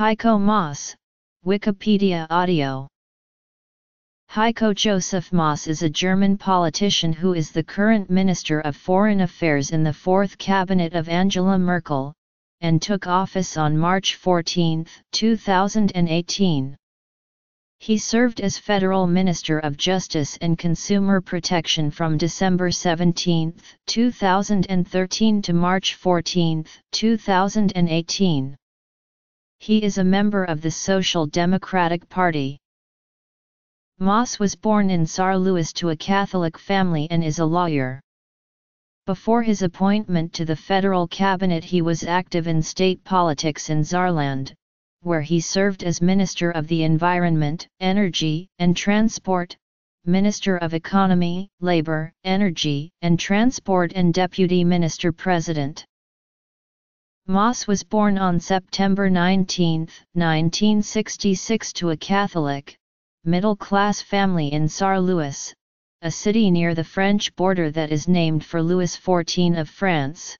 Heiko Maas, Wikipedia Audio Heiko Joseph Maas is a German politician who is the current Minister of Foreign Affairs in the fourth cabinet of Angela Merkel, and took office on March 14, 2018. He served as Federal Minister of Justice and Consumer Protection from December 17, 2013 to March 14, 2018. He is a member of the Social Democratic Party. Maas was born in Saarlouis to a Catholic family and is a lawyer. Before his appointment to the federal cabinet he was active in state politics in Saarland, where he served as Minister of the Environment, Energy, and Transport, Minister of Economy, Labor, Energy, and Transport and Deputy Minister President. Maas was born on September 19, 1966 to a Catholic, middle-class family in Saarlouis, a city near the French border that is named for Louis XIV of France.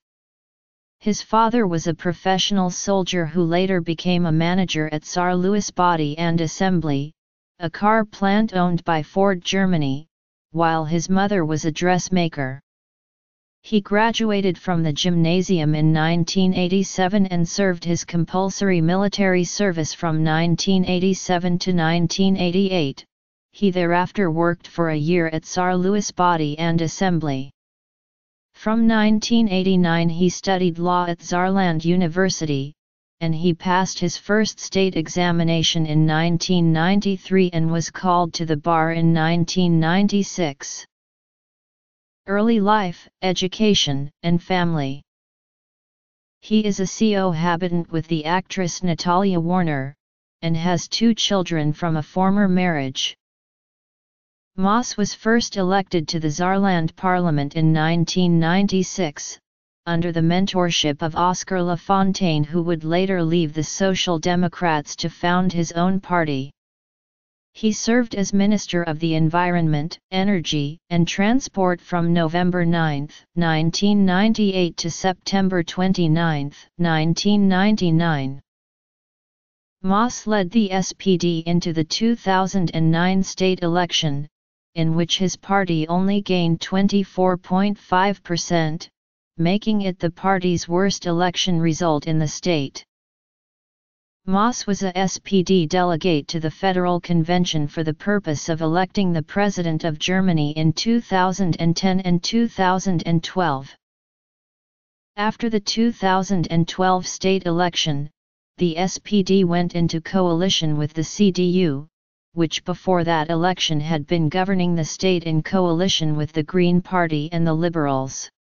His father was a professional soldier who later became a manager at Saarlouis Body and Assembly, a car plant owned by Ford Germany, while his mother was a dressmaker. He graduated from the gymnasium in 1987 and served his compulsory military service from 1987 to 1988. He thereafter worked for a year at Saarlouis Body and Assembly. From 1989 he studied law at Saarland University, and he passed his first state examination in 1993 and was called to the bar in 1996. Early life, education, and family He is a cohabitant with the actress Natalia Wörner, and has two children from a former marriage. Maas was first elected to the Saarland Parliament in 1996, under the mentorship of Oskar Lafontaine who would later leave the Social Democrats to found his own party. He served as Minister of the Environment, Energy, and Transport from November 9, 1998 to September 29, 1999. Maas led the SPD into the 2009 state election, in which his party only gained 24.5%, making it the party's worst election result in the state. Maas was a SPD delegate to the Federal Convention for the purpose of electing the President of Germany in 2010 and 2012. After the 2012 state election, the SPD went into coalition with the CDU, which before that election had been governing the state in coalition with the Green Party and the Liberals.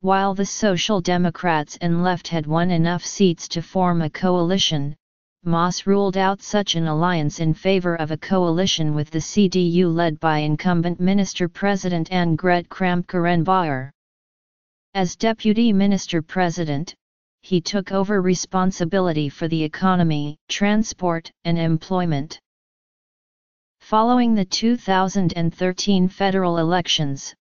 While the Social Democrats and Left had won enough seats to form a coalition, Maas ruled out such an alliance in favor of a coalition with the CDU led by incumbent Minister President Annegret Kramp-Karrenbauer. As Deputy Minister President, he took over responsibility for the economy, transport, and employment. Following the 2013 federal elections,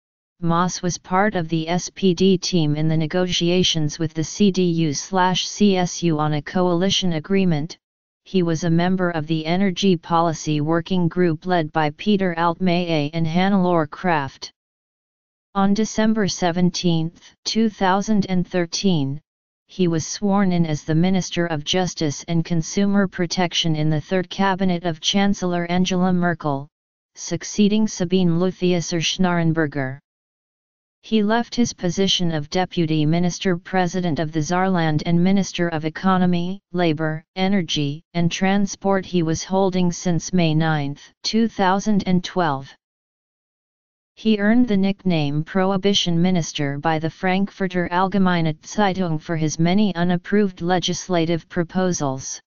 Maas was part of the SPD team in the negotiations with the CDU-CSU on a coalition agreement. He was a member of the Energy Policy Working Group led by Peter Altmaier and Hannelore Kraft. On December 17, 2013, he was sworn in as the Minister of Justice and Consumer Protection in the third cabinet of Chancellor Angela Merkel, succeeding Sabine Leutheusser-Schnarrenberger. He left his position of Deputy Minister President of the Saarland and Minister of Economy, Labour, Energy, and Transport he was holding since May 9, 2012. He earned the nickname Prohibition Minister by the Frankfurter Allgemeine Zeitung for his many unapproved legislative proposals.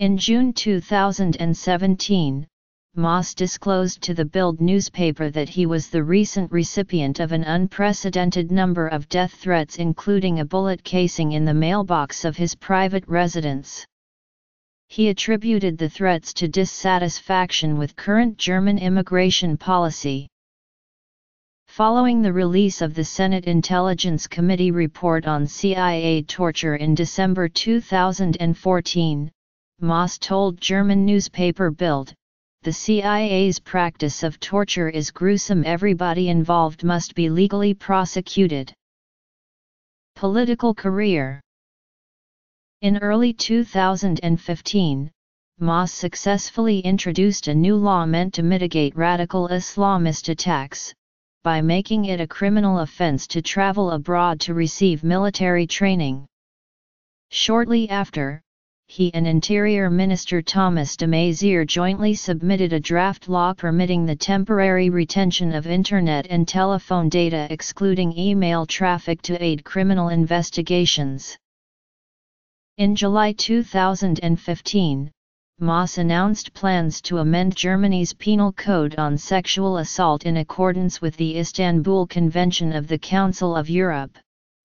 In June 2017, Maas disclosed to the Bild newspaper that he was the recent recipient of an unprecedented number of death threats including a bullet casing in the mailbox of his private residence. He attributed the threats to dissatisfaction with current German immigration policy. Following the release of the Senate Intelligence Committee report on CIA torture in December 2014, Maas told German newspaper Bild, the CIA's practice of torture is gruesome everybody involved must be legally prosecuted. Political career In early 2015, Maas successfully introduced a new law meant to mitigate radical Islamist attacks, by making it a criminal offense to travel abroad to receive military training. Shortly after, he and Interior Minister Thomas de Maizière jointly submitted a draft law permitting the temporary retention of Internet and telephone data excluding email traffic to aid criminal investigations. In July 2015, Maas announced plans to amend Germany's penal code on sexual assault in accordance with the Istanbul Convention of the Council of Europe.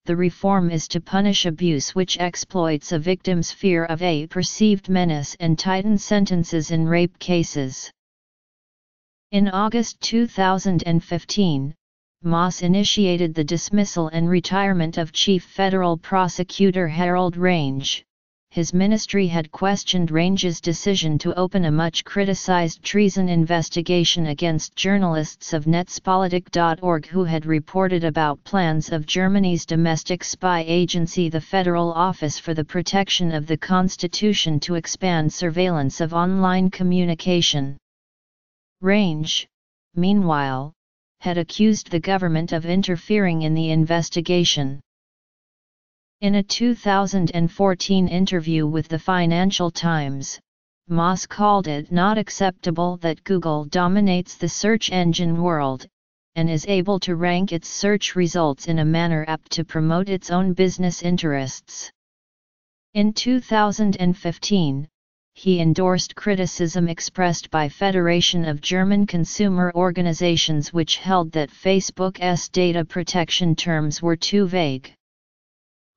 The reform is to punish abuse which exploits a victim's fear of a perceived menace and tighten sentences in rape cases. In August 2015, Maas initiated the dismissal and retirement of Chief Federal Prosecutor Harald Range his ministry had questioned Range's decision to open a much criticized treason investigation against journalists of Netzpolitik.org who had reported about plans of Germany's domestic spy agency the Federal Office for the Protection of the Constitution to expand surveillance of online communication. Range, meanwhile, had accused the government of interfering in the investigation. In a 2014 interview with the Financial Times, Maas called it not acceptable that Google dominates the search engine world, and is able to rank its search results in a manner apt to promote its own business interests. In 2015, he endorsed criticism expressed by Federation of German consumer organizations which held that Facebook's data protection terms were too vague.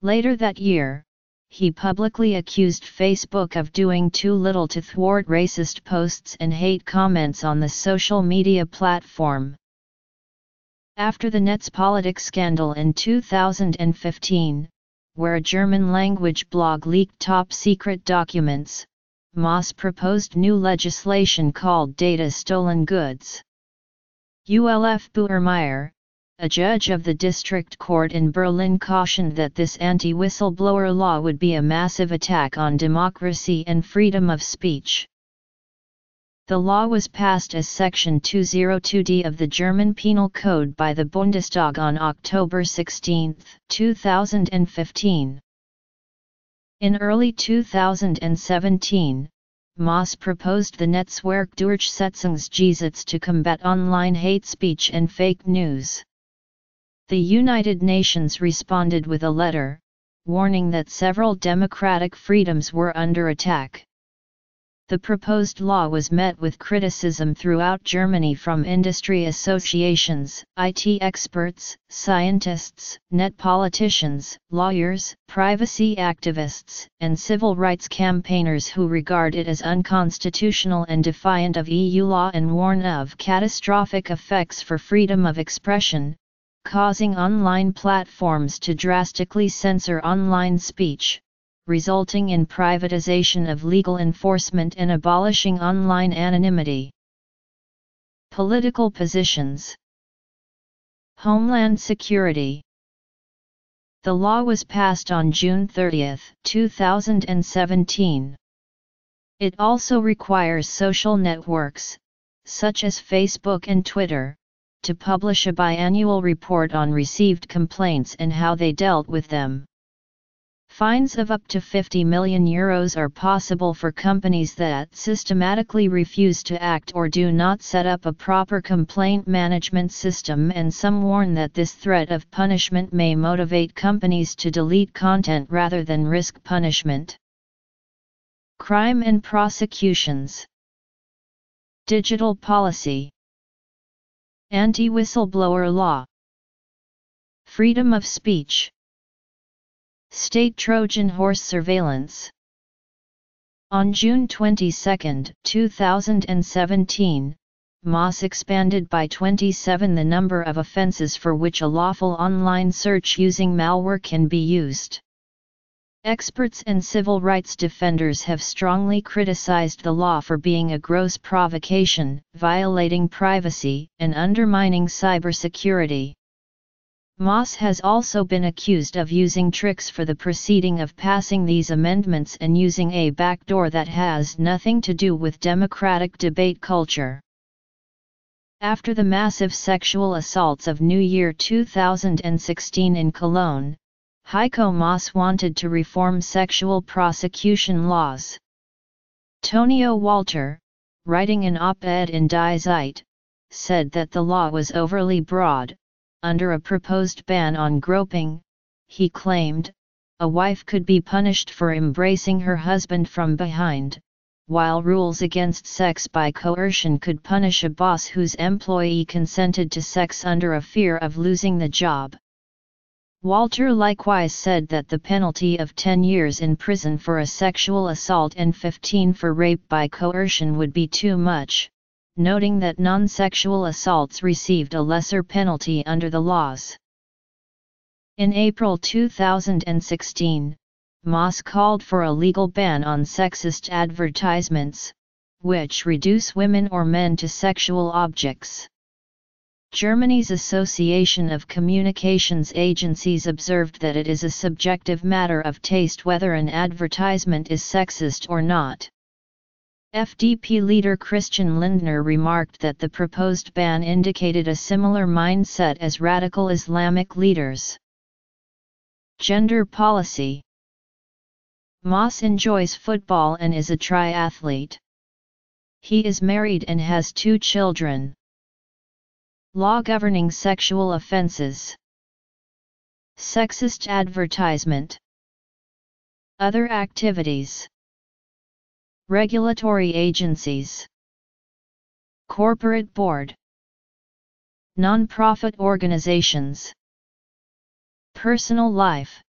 Later that year, he publicly accused Facebook of doing too little to thwart racist posts and hate comments on the social media platform. After the Netzpolitik scandal in 2015, where a German-language blog leaked top-secret documents, Maas proposed new legislation called Data Stolen Goods. Ulf Bürgermeier, a judge of the district court in Berlin cautioned that this anti-whistleblower law would be a massive attack on democracy and freedom of speech. The law was passed as Section 202d of the German Penal Code by the Bundestag on October 16, 2015. In early 2017, Maas proposed the Netzwerk Netzwerkdurchsetzungsgesetz to combat online hate speech and fake news. The United Nations responded with a letter, warning that several democratic freedoms were under attack. The proposed law was met with criticism throughout Germany from industry associations, IT experts, scientists, net politicians, lawyers, privacy activists, and civil rights campaigners who regard it as unconstitutional and defiant of EU law and warn of catastrophic effects for freedom of expression, causing online platforms to drastically censor online speech, resulting in privatization of legal enforcement and abolishing online anonymity. Political positions Homeland Security The law was passed on June 30, 2017. It also requires social networks, such as Facebook and Twitter, to publish a biannual report on received complaints and how they dealt with them. Fines of up to 50 million euros are possible for companies that systematically refuse to act or do not set up a proper complaint management system and some warn that this threat of punishment may motivate companies to delete content rather than risk punishment. Crime and prosecutions Digital policy Anti-whistleblower law. Freedom of speech. State Trojan horse surveillance. On June 22, 2017, Maas expanded by 27 the number of offenses for which a lawful online search using malware can be used. Experts and civil rights defenders have strongly criticized the law for being a gross provocation, violating privacy, and undermining cybersecurity. Maas has also been accused of using tricks for the proceeding of passing these amendments and using a backdoor that has nothing to do with democratic debate culture. After the massive sexual assaults of New Year 2016 in Cologne, Heiko Maas wanted to reform sexual prosecution laws. Tonio Walter, writing an op-ed in Die Zeit, said that the law was overly broad, under a proposed ban on groping, he claimed, a wife could be punished for embracing her husband from behind, while rules against sex by coercion could punish a boss whose employee consented to sex under a fear of losing the job. Walter likewise said that the penalty of 10 years in prison for a sexual assault and 15 for rape by coercion would be too much, noting that non-sexual assaults received a lesser penalty under the laws. In April 2016, Maas called for a legal ban on sexist advertisements, which reduce women or men to sexual objects. Germany's Association of Communications Agencies observed that it is a subjective matter of taste whether an advertisement is sexist or not. FDP leader Christian Lindner remarked that the proposed ban indicated a similar mindset as radical Islamic leaders. Gender policy Maas enjoys football and is a triathlete. He is married and has two children. Law governing sexual offenses. Sexist advertisement. Other activities. Regulatory agencies. Corporate board. Non-profit organizations. Personal life.